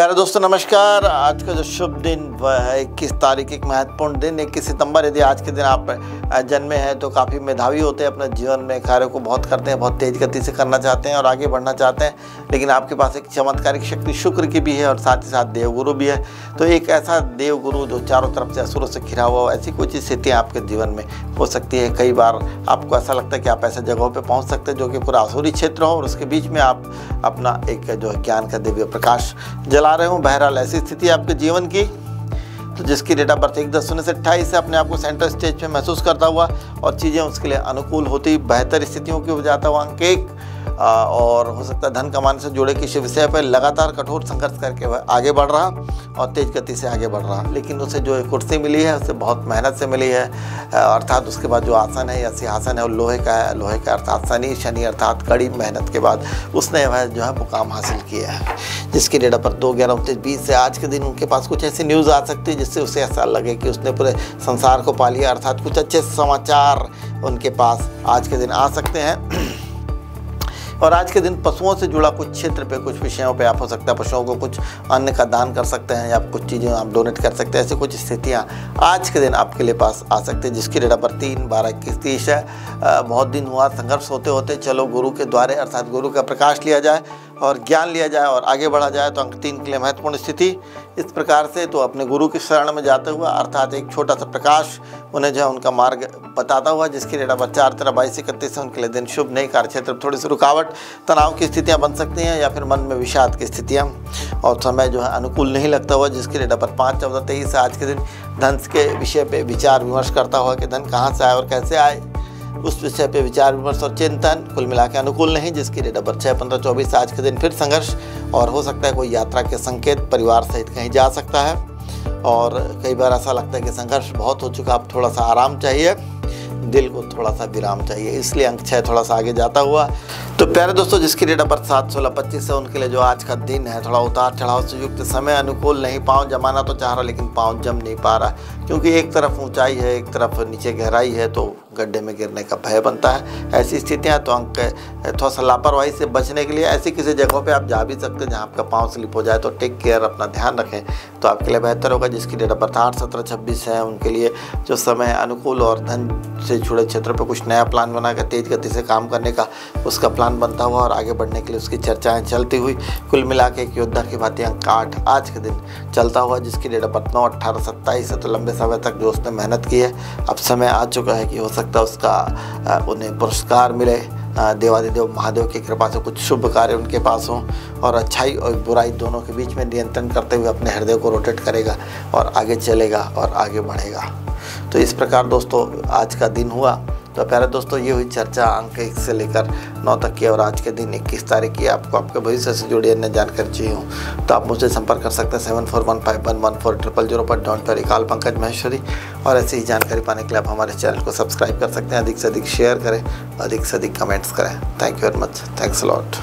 प्यारे दोस्तों, नमस्कार। आज का जो शुभ दिन, वह है इक्कीस तारीख, एक महत्वपूर्ण दिन। इक्कीस सितंबर, यदि आज के दिन आप जन्मे हैं तो काफ़ी मेधावी होते हैं, अपने जीवन में कार्यों को बहुत करते हैं, बहुत तेज़ गति से करना चाहते हैं और आगे बढ़ना चाहते हैं। लेकिन आपके पास एक चमत्कारिक शक्ति शुक्र की भी है और साथ ही साथ देवगुरु भी है। तो एक ऐसा देवगुरु जो चारों तरफ़ से असुरों से घिरा हुआ हो, ऐसी कुछ स्थितियाँ आपके जीवन में हो सकती है। कई बार आपको ऐसा लगता है कि आप ऐसे जगहों पर पहुँच सकते हैं जो कि पूरा असूरी क्षेत्र हो और उसके बीच में आप अपना एक जो है ज्ञान का दिव्य प्रकाश जला बता रहे हूँ, बहरहाल ऐसी स्थिति है आपके जीवन की। तो जिसकी डेट ऑफ़ बर्थ एक दस शून्य से अट्ठाईस से अपने आप को सेंट्रल स्टेज पे महसूस करता हुआ और चीज़ें उसके लिए अनुकूल होती, बेहतर स्थितियों की हो जाता हुआ। अंक एक और हो सकता है धन कमाने से जुड़े किसी विषय पर लगातार कठोर संघर्ष करके वह आगे बढ़ रहा और तेज़ गति से आगे बढ़ रहा। लेकिन उसे जो कुर्सी मिली है, उसे बहुत मेहनत से मिली है। अर्थात उसके बाद जो आसन है, या सिंहासन है, वो लोहे का है। लोहे का अर्थात शनि शनि अर्थात कड़ी मेहनत के बाद उसने वह जो है मुकाम हासिल किया है। जिसकी डेट पर दो ग्यारह उनतीस बीस से आज के दिन उनके पास कुछ ऐसी न्यूज़ आ सकती है, जिससे उसे ऐसा लगे कि उसने पूरे संसार को पा लिया। अर्थात कुछ अच्छे समाचार उनके पास आज के दिन आ सकते हैं। और आज के दिन पशुओं से जुड़ा कुछ क्षेत्र पे कुछ विषयों पे आप हो सकता है, पशुओं को कुछ अन्न का दान कर सकते हैं या कुछ चीज़ें आप डोनेट कर सकते हैं, ऐसी कुछ स्थितियाँ आज के दिन आपके लिए पास आ सकती है, जिसकी डेट ऑफ़ बर्थ तीन बारह इक्कीस तीस है। बहुत दिन हुआ, संघर्ष होते होते चलो गुरु के द्वारे अर्थात गुरु का प्रकाश लिया जाए और ज्ञान लिया जाए और आगे बढ़ा जाए तो अंक तीन के लिए महत्वपूर्ण स्थिति। इस प्रकार से तो अपने गुरु की शरण में जाते हुए अर्थात एक छोटा सा प्रकाश उन्हें जो है उनका मार्ग बताता हुआ, जिसकी डेट ऑफ़ बर्थ चार, तेरह, बाईस, इकतीस है, उनके लिए दिन शुभ नहीं कार्य क्षेत्र, थोड़ी सी रुकावट घबराहट तनाव की स्थितियाँ बन सकती हैं या फिर मन में विषाद की स्थितियाँ। और समय जो है अनुकूल नहीं लगता हुआ, जिसके लिए नंबर पाँच, चौदह, तेईस, आज के दिन धन के विषय पर विचार विमर्श करता हुआ कि धन कहाँ से आए और कैसे आए। उस विषय पर विचार विमर्श और चिंतन कुल मिला के अनुकूल नहीं, जिसके लिए नंबर छः, पंद्रह, चौबीस, आज के दिन फिर संघर्ष और हो सकता है कोई यात्रा के संकेत परिवार सहित कहीं जा सकता है। और कई बार ऐसा लगता है कि संघर्ष बहुत हो चुका, अब थोड़ा सा आराम चाहिए, दिल को थोड़ा सा विराम चाहिए, इसलिए अंक छः थोड़ा सा आगे जाता हुआ तो प्यारे दोस्तों, जिसकी डेट ऑफ़ बर्थ सात, सोलह, पच्चीस है, उनके लिए जो आज का दिन है, थोड़ा उतार चढ़ाव से युक्त समय, अनुकूल नहीं, पाँव जमाना तो चाह रहा, लेकिन पाँव जम नहीं पा रहा। क्योंकि एक तरफ़ ऊंचाई है, एक तरफ़ नीचे गहराई है तो गड्ढे में गिरने का भय बनता है। ऐसी स्थितियाँ तो अंक थोड़ा सा लापरवाही से बचने के लिए ऐसी किसी जगहों पे आप जा भी सकते हैं जहाँ आपका पाँव स्लिप हो जाए तो टेक केयर अपना ध्यान रखें। तो आपके लिए बेहतर होगा, जिसकी डेट ऑफ़ बर्थ आठ, सत्रह, छब्बीस है, उनके लिए जो समय अनुकूल और धन से जुड़े क्षेत्र पर कुछ नया प्लान बनाकर तेज़ गति से काम करने का उसका प्लान बनता हुआ और आगे बढ़ने के लिए उसकी चर्चाएँ चलती हुई, कुल मिला के एक योद्धा की भांति अंक आठ आज के दिन चलता हुआ, जिसकी डेट ऑफ़ बर्थ नौ, अट्ठारह, सत्ताईस है तो लंबे समय तक जो उसने मेहनत की है, अब समय आ चुका है कि हो सकता उसका उन्हें पुरस्कार मिले। देवादिदेव महादेव की कृपा से कुछ शुभ कार्य उनके पास हों और अच्छाई और बुराई दोनों के बीच में नियंत्रण करते हुए अपने हृदय को रोटेट करेगा और आगे चलेगा और आगे बढ़ेगा। तो इस प्रकार दोस्तों, आज का दिन हुआ। तो प्यारे दोस्तों, ये हुई चर्चा अंक एक से लेकर नौ तक की, और आज के दिन इक्कीस तारीख की आपको आपके भविष्य से जुड़ी अन्य जानकारी चाहिए हूँ तो आप मुझसे संपर्क कर सकते हैं seven four one five one one four triple zero पर डॉन पर रिकाल पंकज महेश्वरी, और ऐसी ही जानकारी पाने के लिए आप हमारे चैनल को सब्सक्राइब कर सकते हैं, अधिक से अधिक शेयर करें, अधिक से अधिक कमेंट्स करें। Thank you very much thanks lot